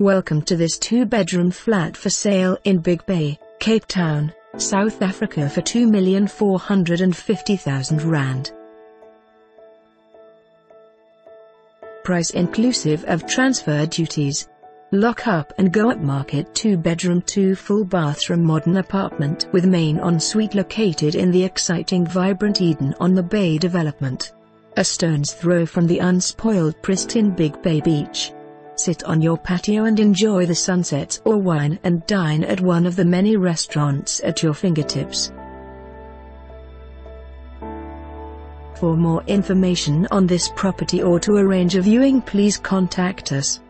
Welcome to this two-bedroom flat for sale in Big Bay, Cape Town, South Africa for 2,450,000 Rand. Price inclusive of transfer duties. Lock up and go up market 2 bedroom 2 full bathroom modern apartment with main ensuite located in the exciting vibrant Eden on the Bay development. A stone's throw from the unspoiled pristine Big Bay Beach. Sit on your patio and enjoy the sunsets or wine and dine at one of the many restaurants at your fingertips. For more information on this property or to arrange a viewing please contact us.